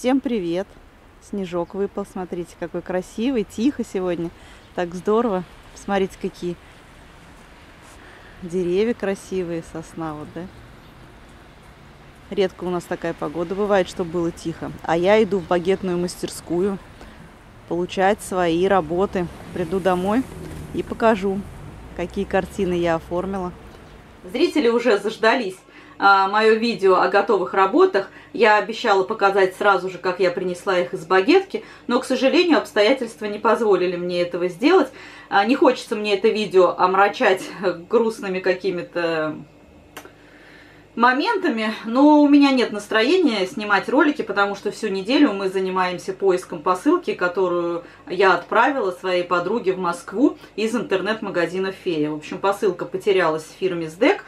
Всем привет! Снежок выпал, смотрите, какой красивый, тихо сегодня, так здорово. Смотрите, какие деревья красивые, сосна вот, да? Редко у нас такая погода бывает, чтобы было тихо. А я иду в багетную мастерскую получать свои работы. Приду домой и покажу, какие картины я оформила. Зрители уже заждались мое видео о готовых работах. Я обещала показать сразу же, как я принесла их из багетки, но, к сожалению, обстоятельства не позволили мне этого сделать. А, не хочется мне это видео омрачать грустными какими-то моментами, но у меня нет настроения снимать ролики, потому что всю неделю мы занимаемся поиском посылки, которую я отправила своей подруге в Москву из интернет-магазина «Фея». В общем, посылка потерялась в фирме «СДЭК»,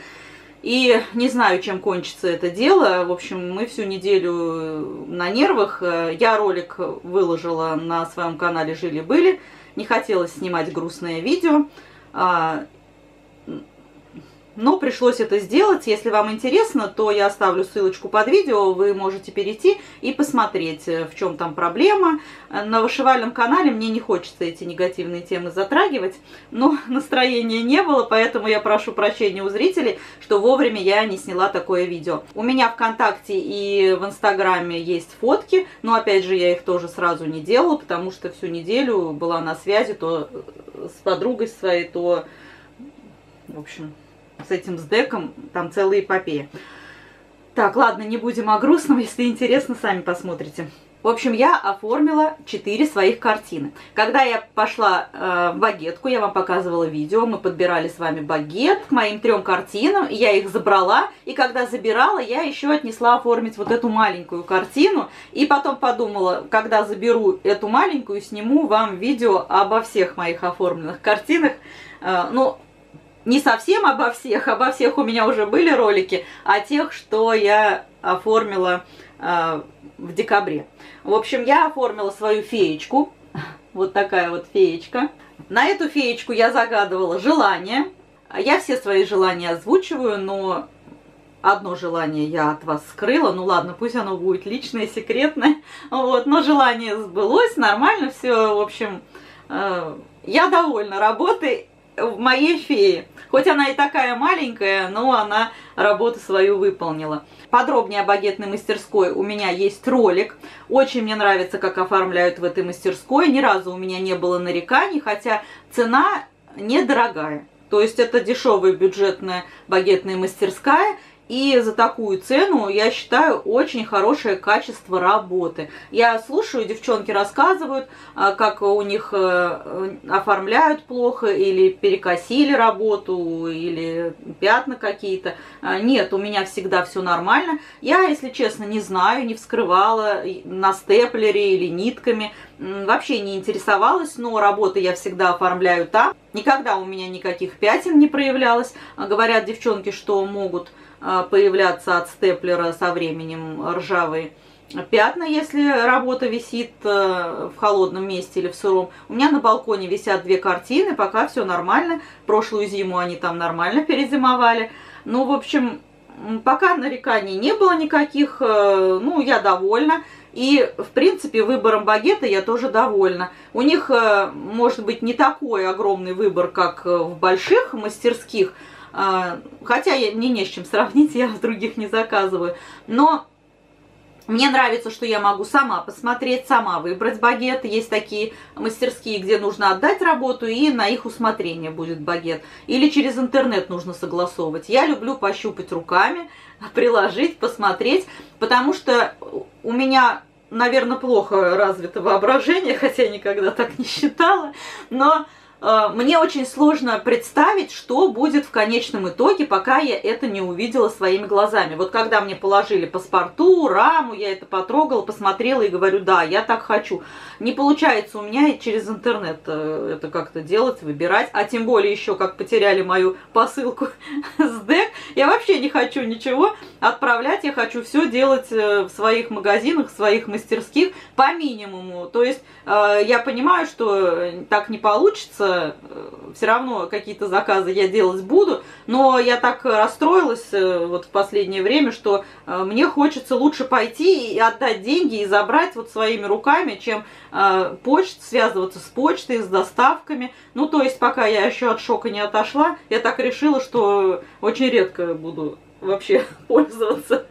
и не знаю, чем кончится это дело. В общем, мы всю неделю на нервах. Я ролик выложила на своем канале «Жили-были». Не хотелось снимать грустное видео. Но пришлось это сделать. Если вам интересно, то я оставлю ссылочку под видео, вы можете перейти и посмотреть, э, в чем там проблема. На вышивальном канале мне не хочется эти негативные темы затрагивать, но настроения не было, поэтому я прошу прощения у зрителей, что вовремя я не сняла такое видео. У меня ВКонтакте и в Инстаграме есть фотки, но опять же я их тоже сразу не делала, потому что всю неделю была на связи то с подругой своей, то... В общем, с этим с деком, там целая эпопея. Так, ладно, не будем о грустном, если интересно, сами посмотрите. В общем, я оформила 4 своих картины. Когда я пошла э, в багетку, я вам показывала видео, мы подбирали с вами багет к моим трем картинам, я их забрала, и когда забирала, я еще отнесла оформить вот эту маленькую картину, и потом подумала, когда заберу эту маленькую, сниму вам видео обо всех моих оформленных картинах. Э, ну, не совсем обо всех, обо всех у меня уже были ролики, а тех, что я оформила э, в декабре. В общем, я оформила свою феечку, вот такая вот феечка. На эту феечку я загадывала желание. Я все свои желания озвучиваю, но одно желание я от вас скрыла. Ну ладно, пусть оно будет личное, секретное. Вот, но желание сбылось, нормально все. В общем, э, я довольна работой моей фее. Хоть она и такая маленькая, но она работу свою выполнила. Подробнее о багетной мастерской у меня есть ролик. Очень мне нравится, как оформляют в этой мастерской. Ни разу у меня не было нареканий, хотя цена недорогая. То есть это дешевая бюджетная багетная мастерская – и за такую цену, я считаю, очень хорошее качество работы. Я слушаю, девчонки рассказывают, а, как у них э, оформляют плохо, или перекосили работу, или пятна какие-то. А, нет, у меня всегда все нормально. Я, если честно, не знаю, не вскрывала на степлере или нитками. Вообще не интересовалась, но работы я всегда оформляю там. Никогда у меня никаких пятен не проявлялось. Говорят девчонки, что могут а, появляться от степлера со временем ржавые пятна, если работа висит э, в холодном месте или в сыром. У меня на балконе висят две картины, пока все нормально. Прошлую зиму они там нормально перезимовали. Ну, в общем, пока нареканий не было никаких, э, ну, я довольна. И, в принципе, выбором багета я тоже довольна. У них, э, может быть, не такой огромный выбор, как в больших мастерских, а, хотя я, мне не с чем сравнить, я с других не заказываю. Но мне нравится, что я могу сама посмотреть, сама выбрать багет. Есть такие мастерские, где нужно отдать работу, и на их усмотрение будет багет. Или через интернет нужно согласовывать. Я люблю пощупать руками, приложить, посмотреть, потому что у меня, наверное, плохо развито воображение, хотя я никогда так не считала, но мне очень сложно представить, что будет в конечном итоге, пока я это не увидела своими глазами. Вот когда мне положили паспорту, раму, я это потрогала, посмотрела и говорю, да, я так хочу. Не получается у меня через интернет э, это как-то делать, выбирать, а тем более еще как потеряли мою посылку с ДЭК. Я вообще не хочу ничего отправлять, я хочу все делать э, в своих магазинах, в своих мастерских по минимуму. То есть я понимаю, что так не получится, э, все равно какие-то заказы я делать буду, но я так расстроилась э, вот в последнее время, что э, мне хочется лучше пойти и отдать деньги и забрать вот своими руками, чем почт, связываться с почтой, с доставками. Ну, то есть, пока я еще от шока не отошла, я так решила, что очень редко буду вообще пользоваться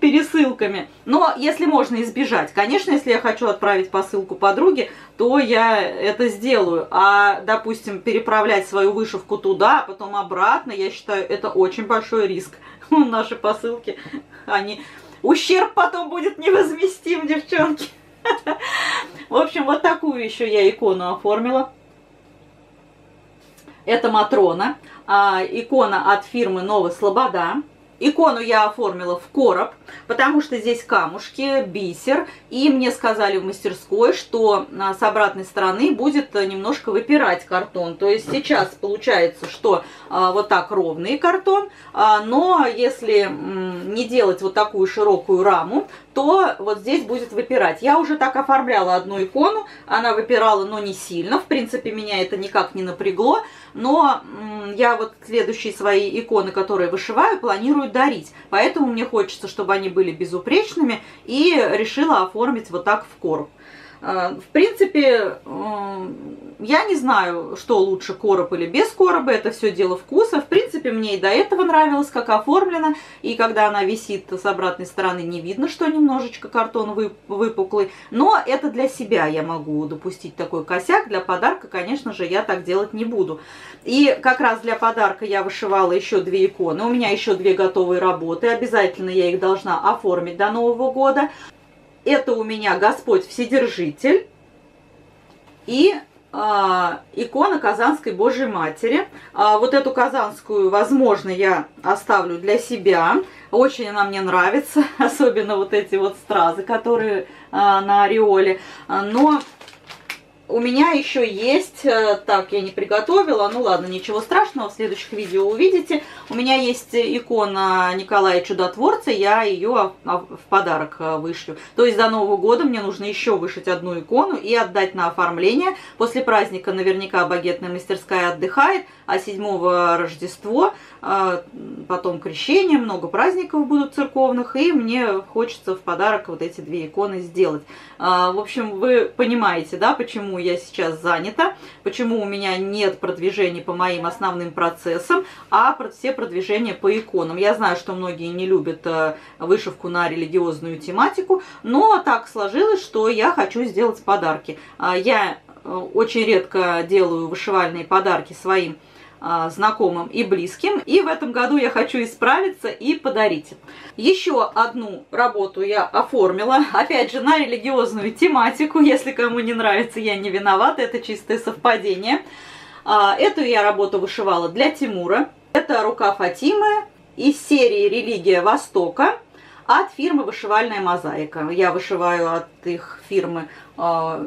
пересылками. Но если можно избежать, конечно, если я хочу отправить посылку подруге, то я это сделаю. А, допустим, переправлять свою вышивку туда, а потом обратно, я считаю, это очень большой риск. Наши посылки, они... Ущерб потом будет невозместим, девчонки. В общем, вот такую еще я икону оформила. Это Матрона. А, икона от фирмы Новая Слобода. Икону я оформила в короб, потому что здесь камушки, бисер. И мне сказали в мастерской, что а, с обратной стороны будет немножко выпирать картон. То есть сейчас получается, что а, вот так ровный картон. А, но если не делать вот такую широкую раму, то вот здесь будет выпирать. Я уже так оформляла одну икону, она выпирала, но не сильно. В принципе, меня это никак не напрягло. Но я вот следующие свои иконы, которые вышиваю, планирую дарить. Поэтому мне хочется, чтобы они были безупречными. И решила оформить вот так в короб. Э, в принципе, я не знаю, что лучше, короб или без короба, это все дело вкуса. В принципе, мне и до этого нравилось, как оформлено, и когда она висит с обратной стороны, не видно, что немножечко картон выпуклый, но это для себя я могу допустить такой косяк, для подарка, конечно же, я так делать не буду. И как раз для подарка я вышивала еще две иконы, у меня еще две готовые работы, обязательно я их должна оформить до Нового года. Это у меня Господь Вседержитель и а, икона Казанской Божьей Матери. А, вот эту казанскую, возможно, я оставлю для себя. Очень она мне нравится, особенно вот эти вот стразы, которые а, на ореоле. Но у меня еще есть, э, так, я не приготовила, ну ладно, ничего страшного, в следующих видео увидите. У меня есть икона Николая Чудотворца, я ее в подарок э, вышлю. То есть до Нового года мне нужно еще вышить одну икону и отдать на оформление. После праздника наверняка багетная мастерская отдыхает, а 7 Рождество, э, потом крещение, много праздников будут церковных, и мне хочется в подарок вот эти две иконы сделать. В общем, вы понимаете, да, почему почему я сейчас занята, почему у меня нет продвижений по моим основным процессам, а все продвижения по иконам. Я знаю, что многие не любят э, вышивку на религиозную тематику, но так сложилось, что я хочу сделать подарки. А, я э, очень редко делаю вышивальные подарки своим знакомым и близким. И в этом году я хочу исправиться и подарить. Еще одну работу я оформила, опять же, на религиозную тематику. Если кому не нравится, я не виновата, это чистое совпадение. А, эту я работу вышивала для Тимура. Это рука Фатимы из серии «Религия Востока» от фирмы «Вышивальная мозаика». Я вышиваю от их фирмы э,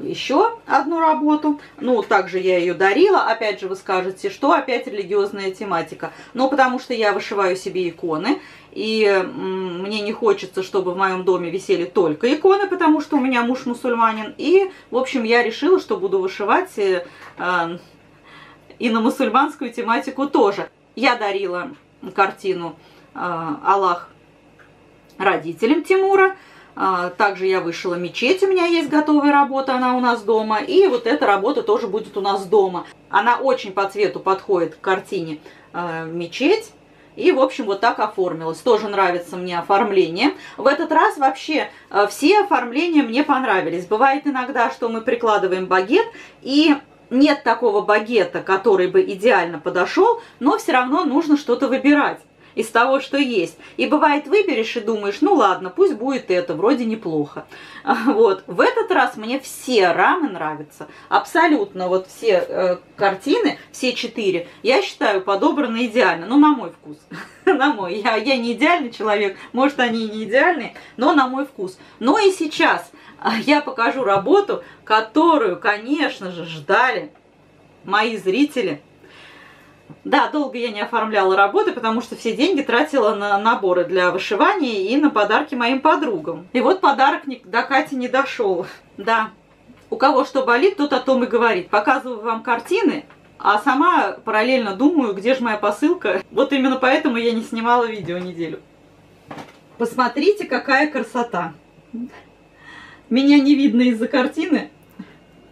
еще одну работу. Ну, также я ее дарила. Опять же, вы скажете, что опять религиозная тематика. Ну, потому что я вышиваю себе иконы. И мне не хочется, чтобы в моем доме висели только иконы, потому что у меня муж мусульманин. И, в общем, я решила, что буду вышивать э, э, и на мусульманскую тематику тоже. Я дарила картину э, «Аллах родителям Тимура. А, также я вышила мечеть, у меня есть готовая работа, она у нас дома. И вот эта работа тоже будет у нас дома. Она очень по цвету подходит к картине а, мечеть. И, в общем, вот так оформилась. Тоже нравится мне оформление. В этот раз вообще а, все оформления мне понравились. Бывает иногда, что мы прикладываем багет, и нет такого багета, который бы идеально подошел, но все равно нужно что-то выбирать из того, что есть. И бывает, выберешь и думаешь, ну ладно, пусть будет это, вроде неплохо. Вот. В этот раз мне все рамы нравятся. Абсолютно вот все э, картины, все четыре, я считаю, подобраны идеально. Ну, на мой вкус. на мой. Я, я не идеальный человек, может, они и не идеальные, но на мой вкус. Но и сейчас а, я покажу работу, которую, конечно же, ждали мои зрители – да, долго я не оформляла работы, потому что все деньги тратила на наборы для вышивания и на подарки моим подругам. И вот подарок до Кати не дошел. Да, У кого что болит, тот о том и говорит. Показываю вам картины, а сама параллельно думаю, где же моя посылка. Вот именно поэтому я не снимала видео неделю. Посмотрите, какая красота. Меня не видно из-за картины.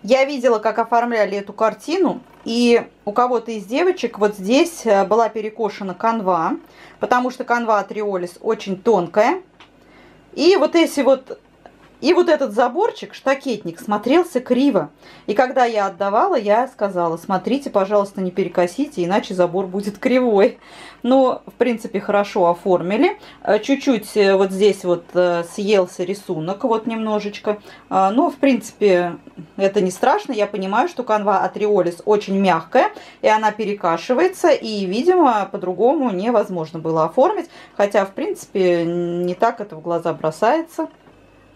Я видела, как оформляли эту картину, и у кого-то из девочек вот здесь э, была перекошена канва, потому что канва Триолис очень тонкая. И вот эти вот и вот этот заборчик, штакетник, смотрелся криво. И когда я отдавала, я сказала, смотрите, пожалуйста, не перекосите, иначе забор будет кривой. Но, в принципе, хорошо оформили. Э, чуть-чуть э, вот здесь вот э, съелся рисунок, вот немножечко. Но, в принципе, это не страшно. Я понимаю, что канва от Риолис очень мягкая, и она перекашивается. И, видимо, по-другому невозможно было оформить. Хотя, в принципе, не так это в глаза бросается.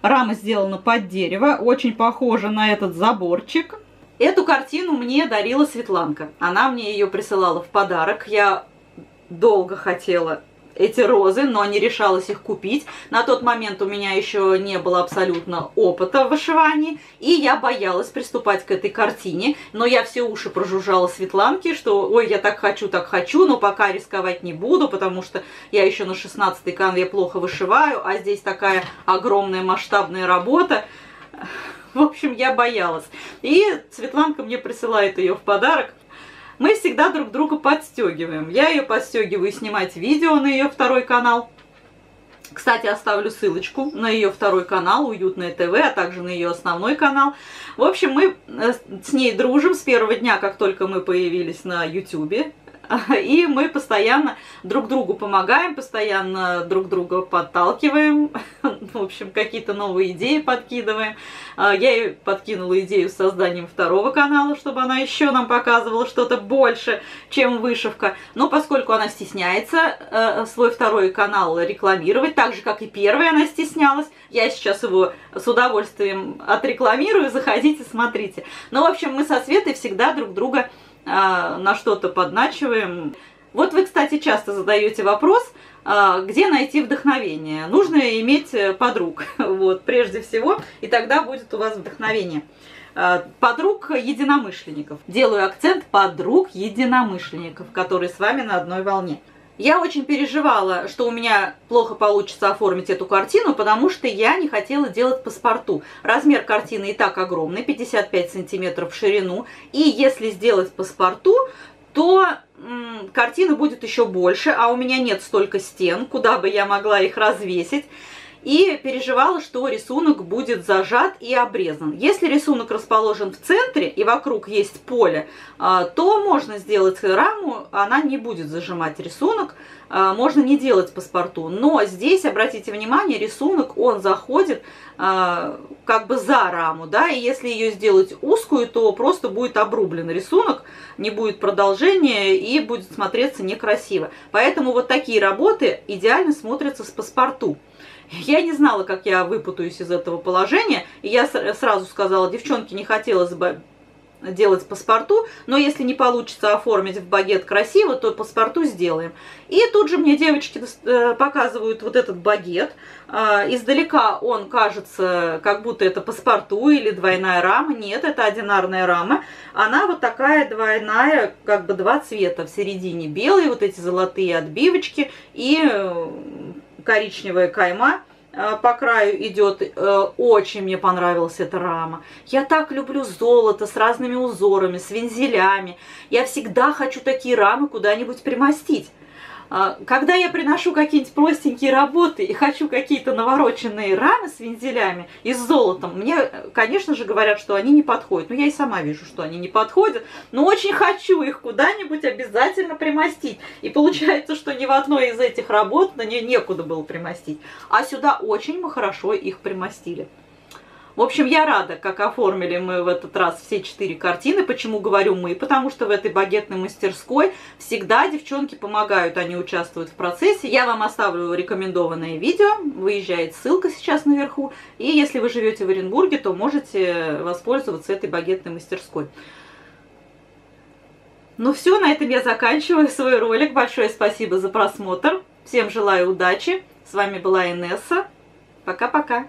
Рама сделана под дерево, очень похожа на этот заборчик. Эту картину мне дарила Светланка. Она мне ее присылала в подарок. Я долго хотела эти розы, но не решалась их купить. На тот момент у меня еще не было абсолютно опыта в вышивании, и я боялась приступать к этой картине, но я все уши прожужжала Светланке, что ой, я так хочу, так хочу, но пока рисковать не буду, потому что я еще на 16-й канве плохо вышиваю, а здесь такая огромная масштабная работа. В общем, я боялась. И Светланка мне присылает ее в подарок мы всегда друг друга подстегиваем. Я ее подстегиваю снимать видео на ее второй канал. Кстати, оставлю ссылочку на ее второй канал, Уютное ТВ, а также на ее основной канал. В общем, мы э, с ней дружим с первого дня, как только мы появились на YouTube. И мы постоянно друг другу помогаем, постоянно друг друга подталкиваем, в общем, какие-то новые идеи подкидываем. А, я ей подкинула идею с созданием второго канала, чтобы она еще нам показывала что-то больше, чем вышивка. Но поскольку она стесняется э, свой второй канал рекламировать, так же, как и первый она стеснялась, я сейчас его с удовольствием отрекламирую, заходите, смотрите. Ну, в общем, мы со Светой всегда друг друга на что-то подначиваем. Вот вы, кстати, часто задаете вопрос, а, где найти вдохновение. Нужно иметь э, подруг, вот, прежде всего, и тогда будет у вас вдохновение. А, подруг единомышленников. Делаю акцент подруг единомышленников, которые с вами на одной волне. Я очень переживала, что у меня плохо получится оформить эту картину, потому что я не хотела делать паспорту. Размер картины и так огромный, 55 сантиметров в ширину. И если сделать паспорту, то картина будет еще больше, а у меня нет столько стен, куда бы я могла их развесить и переживала, что рисунок будет зажат и обрезан. Если рисунок расположен в центре и вокруг есть поле, а, то можно сделать раму, она не будет зажимать рисунок, а, можно не делать паспорту. Но здесь, обратите внимание, рисунок, он заходит а, как бы за раму, да, и если ее сделать узкую, то просто будет обрублен рисунок, не будет продолжения и будет смотреться некрасиво. Поэтому вот такие работы идеально смотрятся с паспорту. Я не знала, как я выпутаюсь из этого положения, и я сразу сказала, девчонки, не хотелось бы делать паспорту, но если не получится оформить в багет красиво, то паспорту сделаем. И тут же мне девочки э, показывают вот этот багет. А, издалека он кажется, как будто это паспорту или двойная рама. Нет, это одинарная рама. Она вот такая двойная, как бы два цвета. В середине белые, вот эти золотые отбивочки и э, коричневая кайма э, по краю идет. Э, очень мне понравилась эта рама. Я так люблю золото с разными узорами, с вензелями. Я всегда хочу такие рамы куда-нибудь примостить. А, когда я приношу какие-нибудь простенькие работы и хочу какие-то навороченные рамы с вензелями и с золотом, мне, конечно же, говорят, что они не подходят. Но я и сама вижу, что они не подходят. Но очень хочу их куда-нибудь обязательно примостить. И получается, что ни в одной из этих работ на нее некуда было примостить. А сюда очень мы хорошо их примостили. В общем, я рада, как оформили мы в этот раз все четыре картины. Почему говорю мы? Потому что в этой багетной мастерской всегда девчонки помогают, они участвуют в процессе. Я вам оставлю рекомендованное видео, выезжает ссылка сейчас наверху. И если вы живете в Оренбурге, то можете воспользоваться этой багетной мастерской. Ну все, на этом я заканчиваю свой ролик. Большое спасибо за просмотр. Всем желаю удачи. С вами была Инесса. Пока-пока.